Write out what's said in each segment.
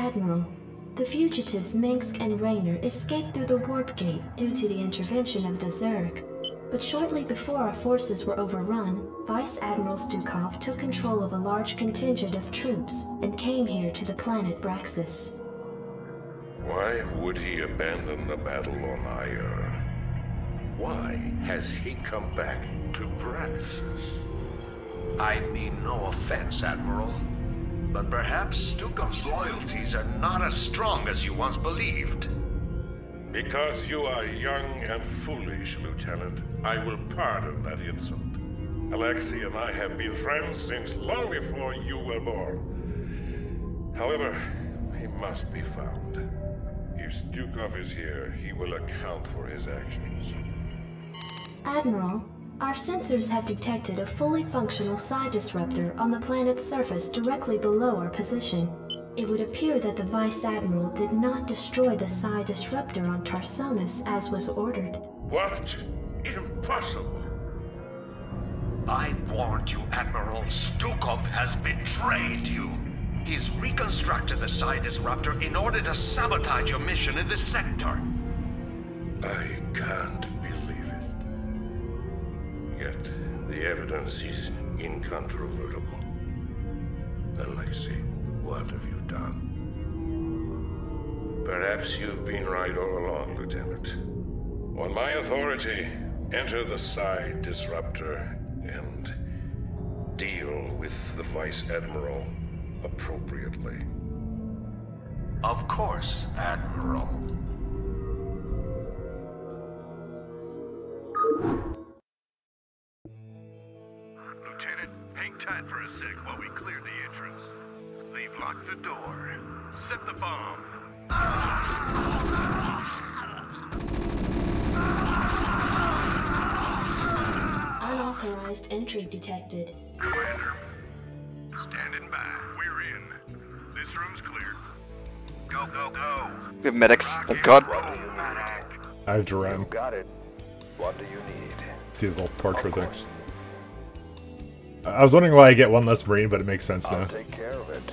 Admiral, the fugitives Mengsk and Raynor escaped through the warp gate due to the intervention of the Zerg. But shortly before our forces were overrun, Vice Admiral Stukov took control of a large contingent of troops and came here to the planet Braxis. Why would he abandon the battle on Aiur? Why has he come back to Braxis? I mean no offense, Admiral. But perhaps Stukov's loyalties are not as strong as you once believed. Because you are young and foolish, Lieutenant, I will pardon that insult. Alexei and I have been friends since long before you were born. However, he must be found. If Stukov is here, he will account for his actions. Admiral, our sensors have detected a fully functional psi disruptor on the planet's surface directly below our position. It would appear that the Vice Admiral did not destroy the psi disruptor on Tarsonis as was ordered. What? Impossible. I warned you, Admiral. Stukov has betrayed you. He's reconstructed the psi disruptor in order to sabotage your mission in this sector. I can't believe it. Yet, the evidence is incontrovertible. Alexei, what have you done? Perhaps you've been right all along, Lieutenant. On my authority, enter the Psi Disruptor and deal with the Vice Admiral appropriately. Of course, Admiral. Sec while we clear the entrance. They've locked the door. Set the bomb. Unauthorized entry detected. Commander, standing by. We're in. This room's clear. Go, go, go. We have medics. Thank oh, God. I have Duran. Got it. What do you need? See his little portrait Of there. Course. I was wondering why I get one less Marine, but it makes sense I'll now. take care of it.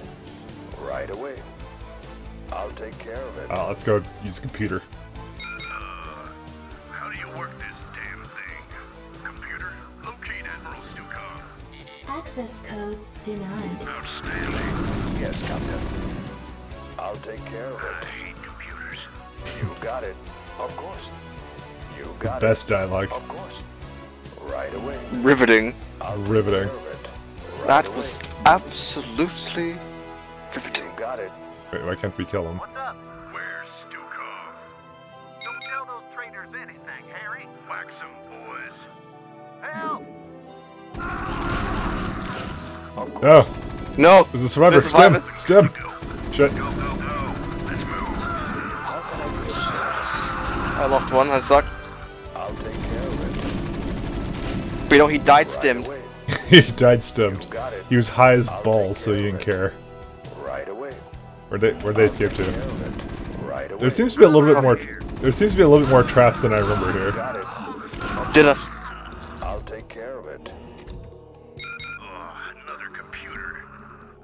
Right away. I'll take care of it. Uh, let's go use a computer. Uh, how do you work this damn thing? Computer, locate Admiral Stukov. Access code denied. Outstanding. Yes, Captain. I'll take care of it. I it. hate computers. You got it. Of course. You got Best it. dialogue. Of course. Right away. Riveting. I'll Riveting. care of it. Right That away. was absolutely riveting. You got it. Wait, why can't we kill him? What's up? Where's Stukov? Don't tell those traitors anything, Harry. Whack some boys. Help! Of course. Oh, No! there's a survivor. There's Stim! survivors. Stim! Shit. Go, go, go. Let's move. How can I be of service? I lost one. I suck. But you know, he died Right stimmed. he died stimmed. You got it. He was high as I'll balls, so he didn't care. Right away. Where'd they, where'd they escape Take to? care of it. Right away. There seems to be a little bit more. There seems to be a little bit more traps than I remember here. Got it. Dinner. I'll take care of it. Oh, another computer.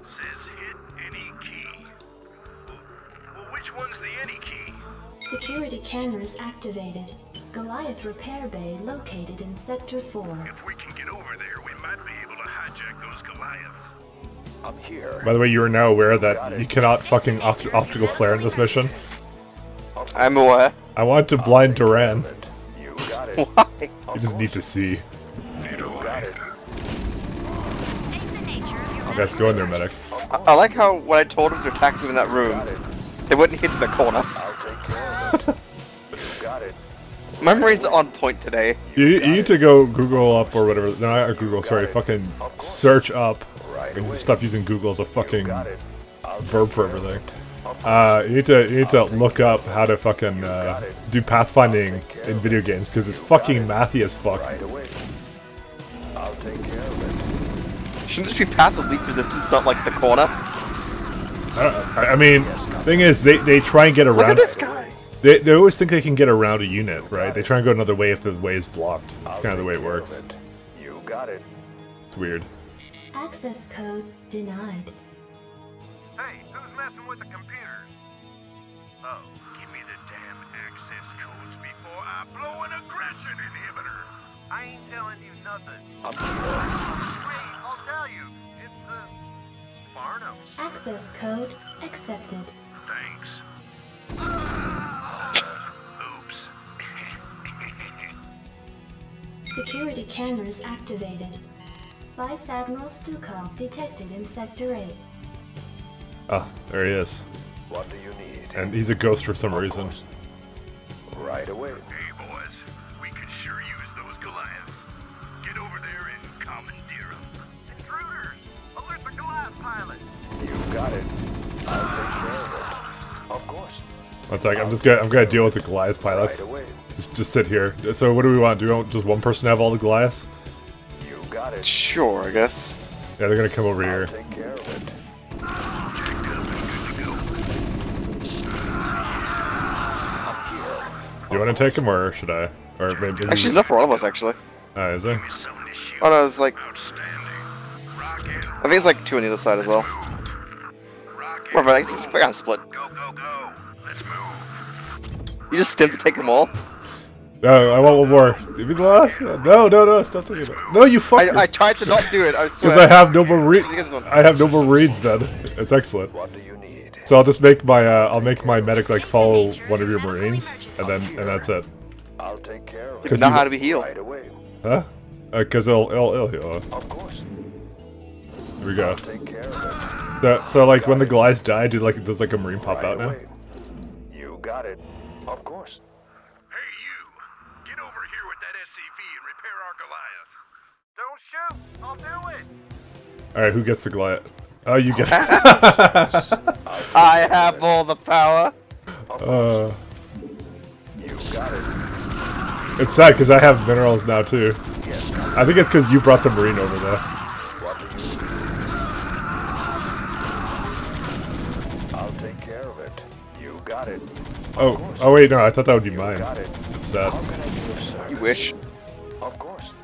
Says hit any key. Well, which one's the any key? Security cameras activated. Goliath Repair Bay located in Sector 4. If we can get over there, we might be able to hijack those Goliaths. I'm here. By the way, you are now aware that you cannot fucking opt- optical flare in this mission. I'm aware. I want to blind Duran. You got it. Why? You just need to see. You got guys go in there, medic. I, I like how when I told him to attack me in that room, they wouldn't hit in the corner. My Marine's on point today. You, you need to go Google up or whatever. No, not Google. Sorry, fucking search up. Right You need to away. stop using Google as a fucking Got it. I'll verb for everything. it. Of course. Uh, you need to you need to look up how to fucking uh, do pathfinding in video games because it's fucking mathy as fuck. right away. I'll take care of it. Shouldn't this be passive leap resistance, not like the corner? I, don't, I I mean, thing is, they, they try and get around. Look at this guy! They, they always think they can get around a unit, right? They try and go another way if the way is blocked. That's I'll kind of the way it works. it. You got it. It's weird. Access code denied. Hey, who's messing with with the computers? Oh, give me the damn access codes before I blow an aggression inhibitor. I ain't telling you nothing. I'm. Wait, I'll tell you. It's, uh, Barnum. Access code accepted. Thanks. Security cameras activated. Vice Admiral Stukov detected in Sector 8. Ah, there he is. What do you need? And he's a ghost for some Of reason. course. Right away. Hey, boys. We could sure use those Goliaths. Get over there and commandeer them. Intruders! Alert the Goliath pilot! You got it. I'll take care of it. Of course. One sec, I'm just gonna I'm gonna deal with the Goliath pilots. Right away. Just just sit here. So what do we want? Do we want just one person to have all the glass? You got it. Sure, I guess. Yeah, they're gonna come over I'll here. take care of it. I'm. You want to take him or should I? Or maybe. Actually, there's enough for all of us, actually. Ah, is there? Some of this shit. Oh no, it's like, Outstanding. I think it's like two on the other side as well. Rocket. Whatever, it's, it's kind of split. Go, go, go. Let's move. You just stim to take them all. No, I want one more. Give me the last one. No, no, no, stop taking it. No, you fucker. I, I tried to not do it, I swear. Because I have no more reads. Get this one. I have no more reads then. It's excellent. What do you need? So I'll just make my uh, I'll make my medic like follow one of your marines, and then and that's it. I'll take care of You it. Cause know how to be healed. Right away. Huh? Because it'll it'll, it'll heal. Of course. Here we go. I'll take care of So, so like when the Goliaths die, do like does like a marine pop right out now? You got it. It. All right, who gets the Goliath? Oh, you get. It. I have all the power. Of uh, You got it. it's sad because I have minerals now too. I think it's because you brought the marine over there. What do you need? I'll take care of it. You got it. Oh, oh wait, no, I thought that would be mine. got it. It's sad. How can I be of? You wish. Of course.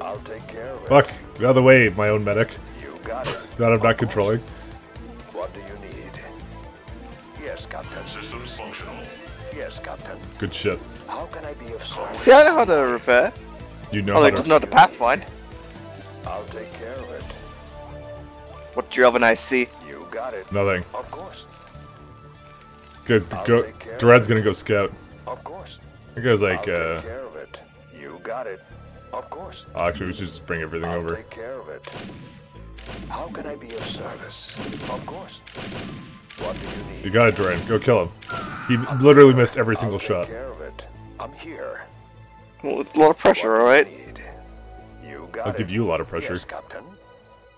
I'll take care of it. Fuck, the other way, my own medic. You got it. That I'm not controlling. What do you need? Yes, Captain. Systems functional. Yes, Captain. Good shit. How can I be of service? See, I know how to repair. You know Oh, how they to- just know how to pathfind. I'll take care of it. What do you have an I see? You got it. Nothing. Of course. Good. I'll Go. take care of Dread's gonna go scout. Of course. I think it was like. I'll uh take care of it. You got it. Of course. oh, Actually, we should just bring everything I'll over. take care of it. How can I be of service? Of course. What do you need? You got it, Duran. Go kill him. He literally missed every I'll single take shot. care of it. I'm here. Well, it's a lot of pressure, What alright? You, need? you got I'll it. give you a lot of pressure. Yes, Captain.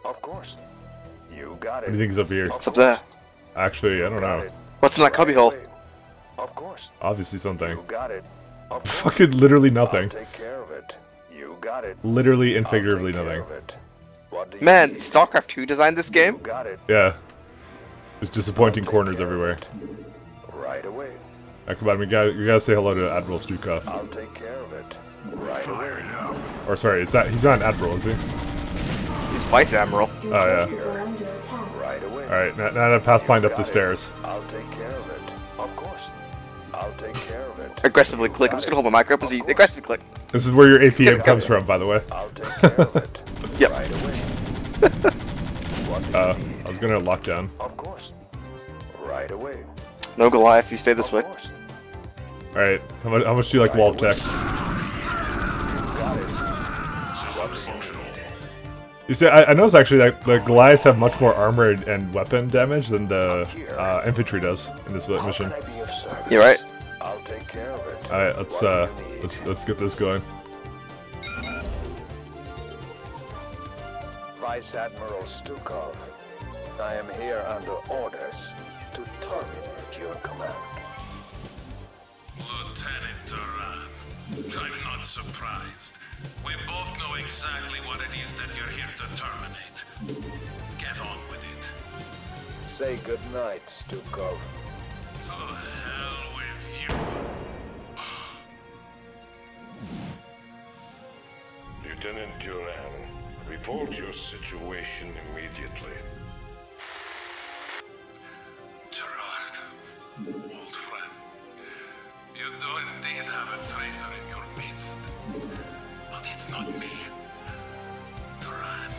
Of course. You got it. Everything's up here. What's up there? Actually, I don't know. it. What's in that Right cubbyhole? Of course. Obviously something. You got it. Of. Fucking literally I'll nothing. take care of it. You got it. Literally and I'll take figuratively care nothing. Man, need? StarCraft 2 designed this You game? got it. Yeah. There's disappointing corners everywhere. Right away. Uh, come on, we gotta, we gotta say hello to Admiral Stukov. I'll take care of it. Right away. Or sorry, it's not, he's not an admiral, is he? He's Vice Admiral. Your Oh, yeah. forces are under attack. Right away. Alright, now, now to pathfind up the it. stairs. I'll take care of it. Of course. I'll take care of it. Aggressively click. I'm just gonna hold my mic open so you aggressively click. This is where your APM comes from, by the way. I'll take care of it. Yep. Right away. What do you Uh. I was gonna lock down. Of course. Right away. No Goliath, you stay this of way. course. Alright, how much, how much do you like wall of text? Got it. Systems functional. You see, I, I noticed actually that the Goliaths have much more armor and, and weapon damage than the uh, infantry does in this mission. can I be of service? You're right. I'll take care of it. Alright, let's uh, let's let's get this going. Vice Admiral Stukov, I am here under orders to terminate your command. Lieutenant Duran, I'm not surprised. We both know exactly what it is that you're here to terminate. Get on with it. Say goodnight, Stukov. To hell with you. Lieutenant Duran, report your situation immediately. Gerard, Old friend, you do indeed have a traitor in your midst. But it's not me. Duran.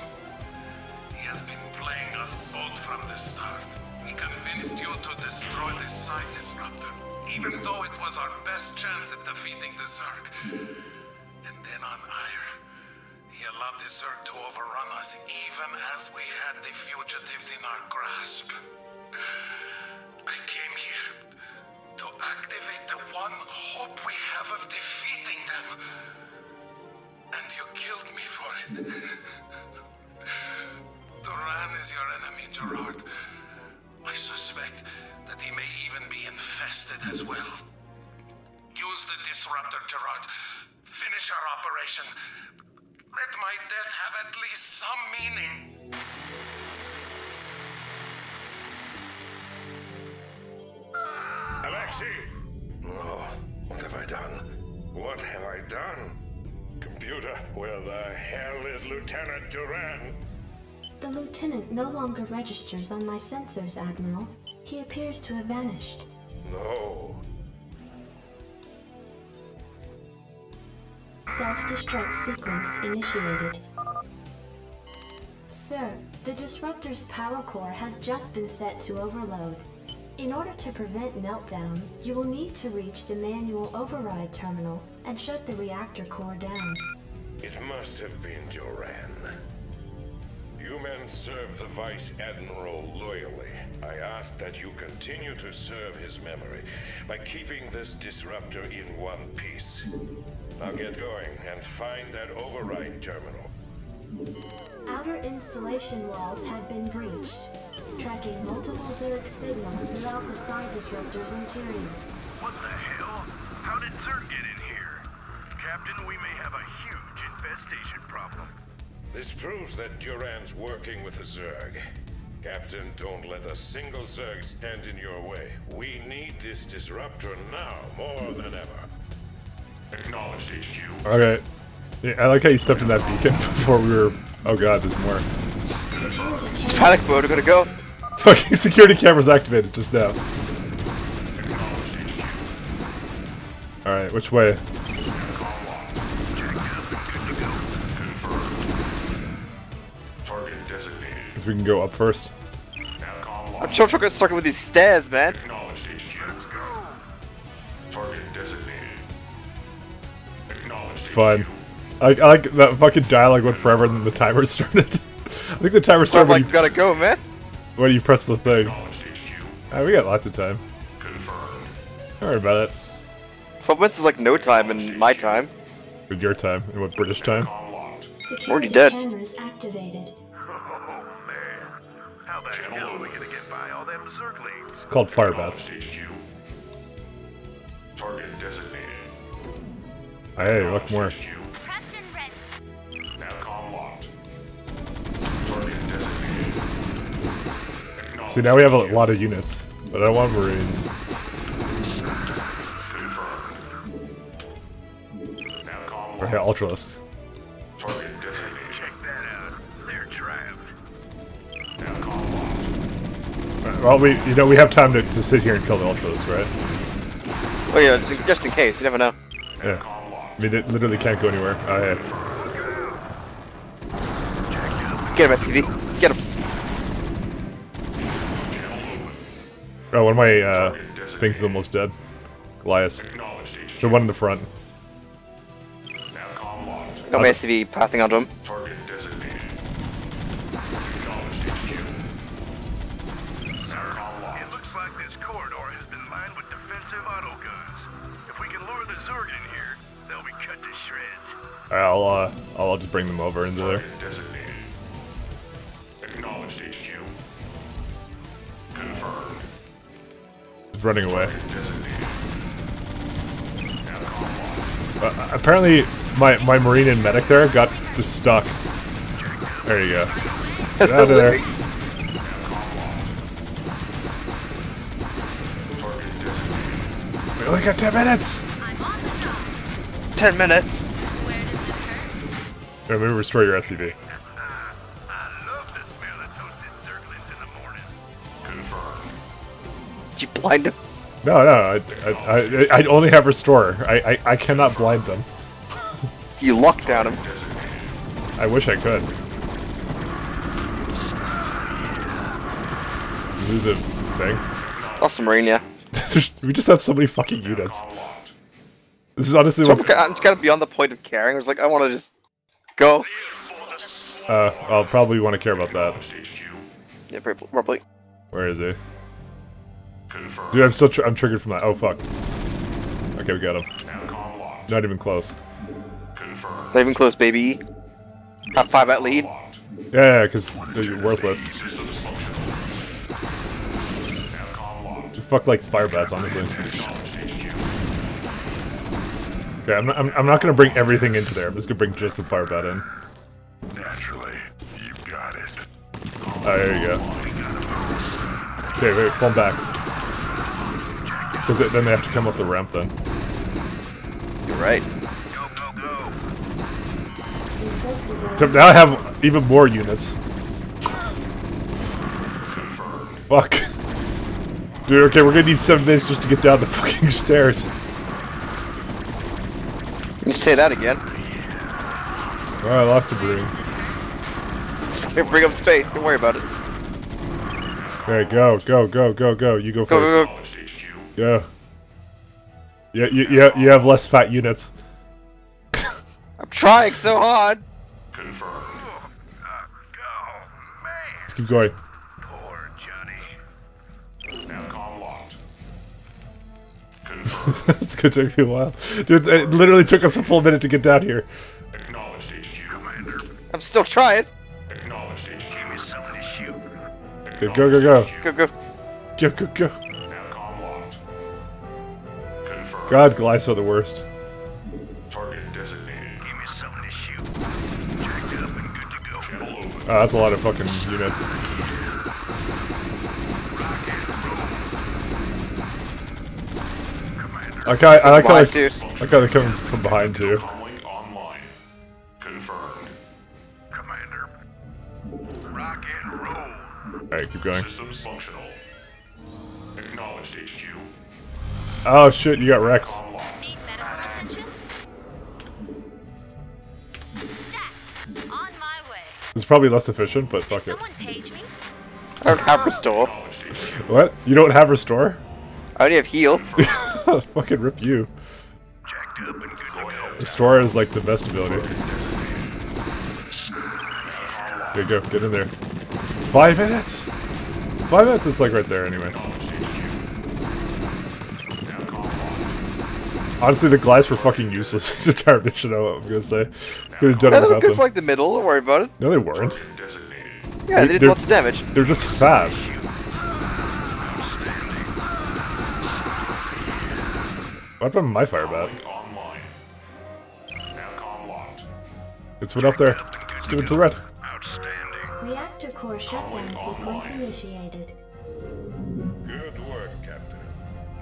He has been playing us both from the start. He convinced you to destroy the Psi Disruptor, even though it was our best chance at defeating the Zerg. And then on he allowed the Zerg to overrun us even as we had the fugitives in our grasp. I came here to activate the one hope we have of defeating them. And you killed me for it. Duran is your enemy, Gerard. I suspect that he may even be infested as well. Use the disruptor, Gerard. Finish our operation. Let my death have at least some meaning. Alexei! Oh, what have I done? What have I done? Computer, where the hell is Lieutenant Duran? The lieutenant no longer registers on my sensors, Admiral. He appears to have vanished. No. Self-destruct sequence initiated. Sir, the disruptor's power core has just been set to overload. In order to prevent meltdown, you will need to reach the manual override terminal and shut the reactor core down. It must have been Duran. You men serve the Vice Admiral loyally. I ask that you continue to serve his memory by keeping this disruptor in one piece. Now get going and find that override terminal. Outer installation walls had been breached, tracking multiple Zerg signals throughout the Psi Disruptor's interior. What the hell? How did Zerg get in here? Captain, we may have a huge infestation problem. This proves that Duran's working with the Zerg. Captain, don't let a single Zerg stand in your way. We need this disruptor now more than ever. Acknowledged HQ. Okay. Yeah, I like how you stepped in that beacon before we were. Oh god, there's more. It's panic mode. I'm gonna go. Fucking security cameras activated just now. Alright, which way? If we can go up first. I'm locked. still trying to start with these stairs, man. Acknowledged It's fine. I, I like that fucking dialogue went forever and then the timer started. I think the timer So I'm started when like, you, gotta go, man. when you press the thing. Acknowledged HQ. Ah, we got lots of time. Don't worry about it. Twelve minutes is like no time in my time. With your time In what British time. Navcom locked. Security Already dead. cameras activated. Oh, man. How the hell are we gonna get by all them Zerglings? It's called fire bats. Target designated. Hey, look more. HQ. Navcom locked. Target designated. See, now we have a lot of units, but I don't want Marines. Navcom Or hey, Ultralisks. Target designated. Check that out. They're trapped. Navcom locked. Well, we you know we have time to, to sit here and kill the Ultralisks, right? Oh yeah, just- just in case. You never know. Yeah. I mean, they literally can't go anywhere. Oh, yeah. Get him, SCV. Get him. Oh, one of my uh, things is almost dead. Goliath. The one in the front. Got my SCV pathing onto him. Just bring them over into there. Target designated. Acknowledged HQ. Confirmed. Just running away. Designated. Navcom locked. Uh, apparently, my my Marine and medic there got just stuck. There you go. Get out of there. We only got 10 minutes. Ten minutes. Remember, restore your SCV. I love the smell of toasted Zerglings in the morning. Confirmed. Did you blind him? No, no, I, I, I, I only have restore. I, I, I cannot blind them. You lock down him. I wish I could. Lose a thing. Lost the Marine, yeah. we just have so many fucking units. This is honestly So what. I'm, I'm just kind of beyond the point of caring. I was like, I want to just go. Uh, I'll probably want to care about that. Yeah, probably. probably. Where is he? Dude, I'm still tr I'm triggered from that. Oh fuck. Okay, we got him. Not even close. Not even close, baby. Have five at lead. Yeah, yeah, because they're worthless. Fuck likes fire bats, honestly. Okay, I'm not, I'm, I'm not gonna bring everything into there. I'm just gonna bring just the fire bat in. Naturally, you got it. Oh, there you go. Okay, wait, pull 'em back. Because then they have to come up the ramp then. You're right. Go, go, go. So now I have even more units. Fuck. Dude, okay, we're gonna need seven minutes just to get down the fucking stairs. You say that again. Oh, I lost a gonna bring up space. Don't worry about it. Okay, go, go, go, go, go. You go Go, first. go, go. Go. Yeah, you, you, you have less fat units. I'm trying so hard. Confirmed. Let's keep going. it's gonna take me a while. Dude, it literally took us a full minute to get down here. Acknowledged HQ. Commander, I'm still trying. Acknowledged HQ. give me something to shoot. Okay, go, go, go. Go, go. Go, go, go. Navcom locked. Confirmed. God, Glyce are the worst. Target designated. Give me something to shoot. Jacked up and good to go. Channel open. Ah, that's a lot of fucking units. I like how Mine they, too. I like how they're from behind too. Comlink online. Confirmed. Commander. Rock and roll. Alright, keep going. Systems functional. Acknowledged HQ. Oh shit, you got wrecked. Need medical attention? Stat! On my way. It's probably less efficient, but Did fuck it. someone page me? I don't have restore. What? You don't have restore? I only have heal. Fucking rip you. Jacked up and good to go. Restore is like the best ability. Here you go, get in there. Five minutes? Five minutes, it's like right there anyways. Honestly, the glides were fucking useless this entire mission, I'm gonna say. Could have done Yeah, it they were good them. for like the middle. Don't worry about it. No, they weren't. Yeah, they did They're- lots of damage. They're just fat. What happened to my fire bat? Comlink online. It's went up there. Let's do it to the red. Outstanding. reactor core shutdown sequence initiated. Good work, Captain.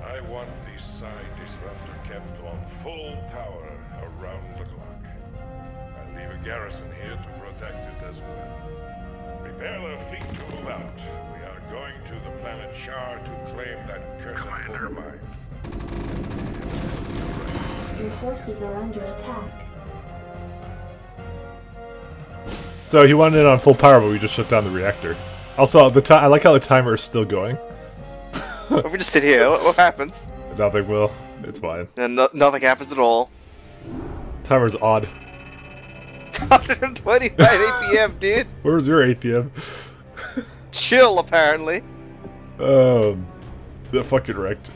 I want the psi disruptor kept on full power around the clock. I leave a garrison here to protect it as well. Prepare the fleet to move out. We are going to the planet Char to claim that cursed Commander. overmind. Your forces are under attack. So he wanted it on full power, but we just shut down the reactor. Also, the ti I like how the timer is still going. If we just sit here, what, what happens? Nothing will. It's fine. Then no, nothing happens at all. Timer's odd. 125 APM, dude. Where's your 8 p.m.? Chill, apparently. Um, that fucking wrecked.